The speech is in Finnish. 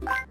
Bye.